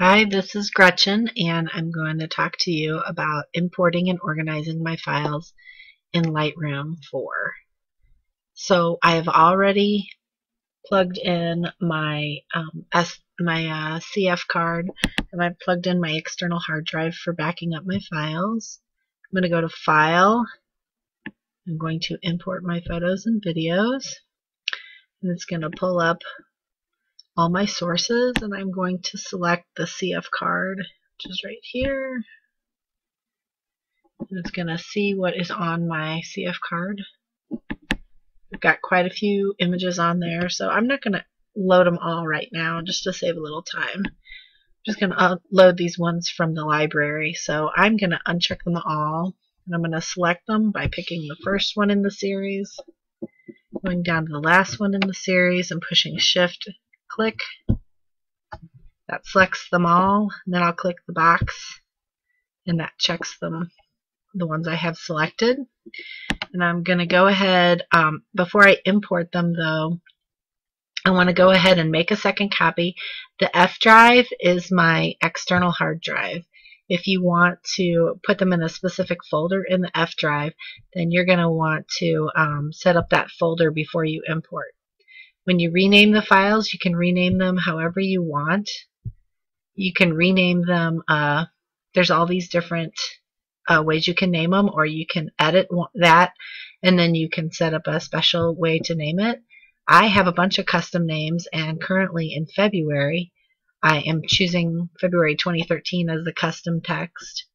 Hi, this is Gretchen, and I'm going to talk to you about importing and organizing my files in Lightroom 4. So I have already plugged in my um, S, my uh, CF card, and I've plugged in my external hard drive for backing up my files. I'm going to go to File. I'm going to import my photos and videos, and it's going to pull up all my sources and I'm going to select the CF card which is right here and it's going to see what is on my CF card. I've got quite a few images on there so I'm not going to load them all right now just to save a little time. I'm just going to load these ones from the library so I'm going to uncheck them all and I'm going to select them by picking the first one in the series going down to the last one in the series and pushing shift click. That selects them all. then I'll click the box and that checks them, the ones I have selected. And I'm going to go ahead, um, before I import them though, I want to go ahead and make a second copy. The F drive is my external hard drive. If you want to put them in a specific folder in the F drive, then you're going to want to um, set up that folder before you import. When you rename the files, you can rename them however you want. You can rename them, uh, there's all these different uh, ways you can name them, or you can edit that, and then you can set up a special way to name it. I have a bunch of custom names, and currently in February, I am choosing February 2013 as the custom text.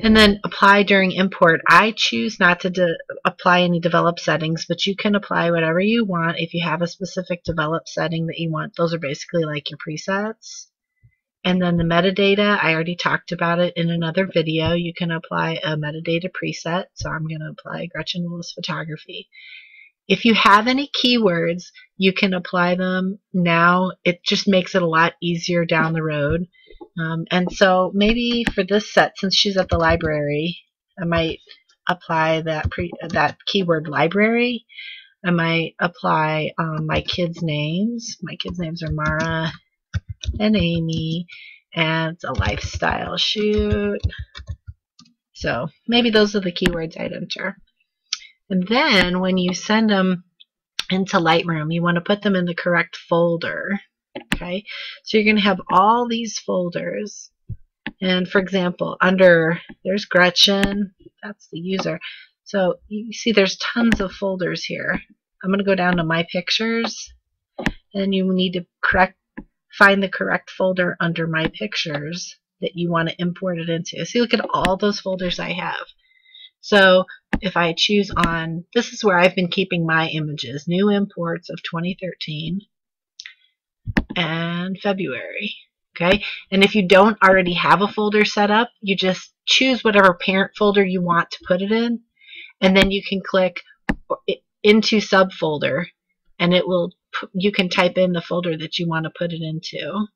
And then apply during import. I choose not to apply any develop settings, but you can apply whatever you want if you have a specific develop setting that you want. Those are basically like your presets. And then the metadata, I already talked about it in another video. You can apply a metadata preset. So I'm going to apply Gretchen Willis Photography. If you have any keywords, you can apply them now. It just makes it a lot easier down the road. Um, and so maybe for this set, since she's at the library, I might apply that pre that keyword library. I might apply um, my kids' names. My kids' names are Mara and Amy, and it's a lifestyle shoot. So maybe those are the keywords I'd enter. And then when you send them into Lightroom, you want to put them in the correct folder. Okay, so you're going to have all these folders. And for example, under, there's Gretchen, that's the user. So you see there's tons of folders here. I'm going to go down to My Pictures, and you need to correct, find the correct folder under My Pictures that you want to import it into. See, look at all those folders I have. So if I choose on, this is where I've been keeping my images, new imports of 2013 and February. Okay, and if you don't already have a folder set up, you just choose whatever parent folder you want to put it in, and then you can click into subfolder, and it will. You can type in the folder that you want to put it into.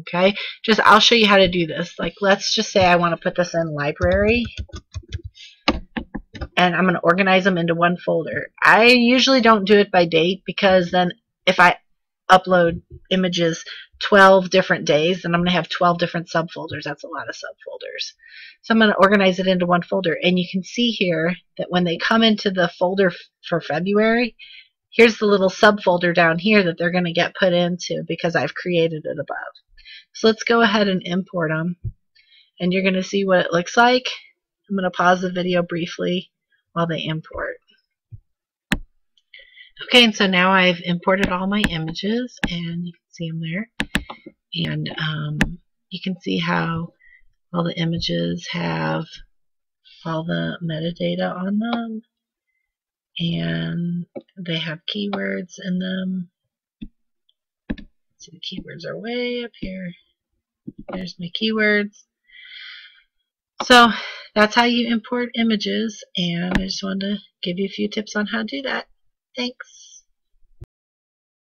Okay, just I'll show you how to do this. Like, let's just say I want to put this in library, and I'm going to organize them into one folder. I usually don't do it by date because then if I upload images 12 different days, and I'm going to have 12 different subfolders. That's a lot of subfolders. So I'm going to organize it into one folder. And you can see here that when they come into the folder for February, here's the little subfolder down here that they're going to get put into because I've created it above. So let's go ahead and import them. And you're going to see what it looks like. I'm going to pause the video briefly while they import. Okay, and so now I've imported all my images, and you can see them there. And um, you can see how all the images have all the metadata on them, and they have keywords in them. So the keywords are way up here. There's my keywords. So that's how you import images, and I just wanted to give you a few tips on how to do that. Thanks.